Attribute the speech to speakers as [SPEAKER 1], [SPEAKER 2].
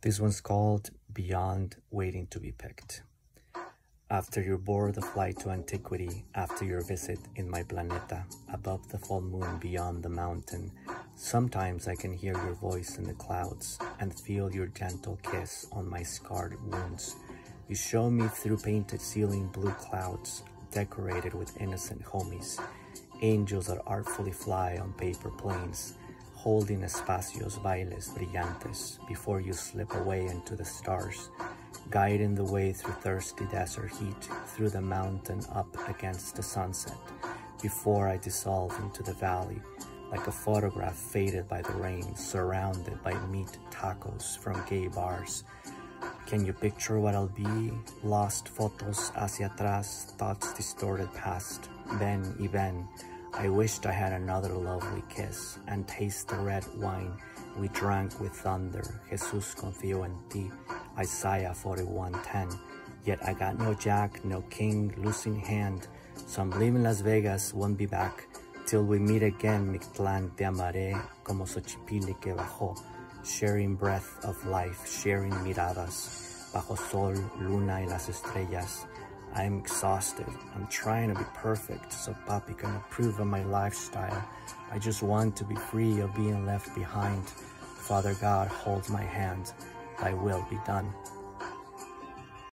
[SPEAKER 1] This one's called Beyond Waiting to be Picked. After your board of flight to antiquity, after your visit in my planeta, above the full moon beyond the mountain, sometimes I can hear your voice in the clouds and feel your gentle kiss on my scarred wounds. You show me through painted ceiling blue clouds, decorated with innocent homies, angels that artfully fly on paper planes, holding espacios bailes brillantes before you slip away into the stars, guiding the way through thirsty desert heat, through the mountain up against the sunset, before I dissolve into the valley, like a photograph faded by the rain, surrounded by meat tacos from gay bars. Can you picture what I'll be? Lost photos hacia atrás, thoughts distorted past, then, even, I wished I had another lovely kiss and taste the red wine we drank with thunder. Jesus confío en ti. Isaiah 41:10. Yet I got no jack, no king, losing hand. So I'm leaving Las Vegas, won't be back. Till we meet again, Mictlan te amaré como Xochipilli que bajó. Sharing breath of life, sharing miradas. Bajo sol, luna y las estrellas. I'm exhausted. I'm trying to be perfect so Papi can approve of my lifestyle. I just want to be free of being left behind. Father God, hold my hand. Thy will be done.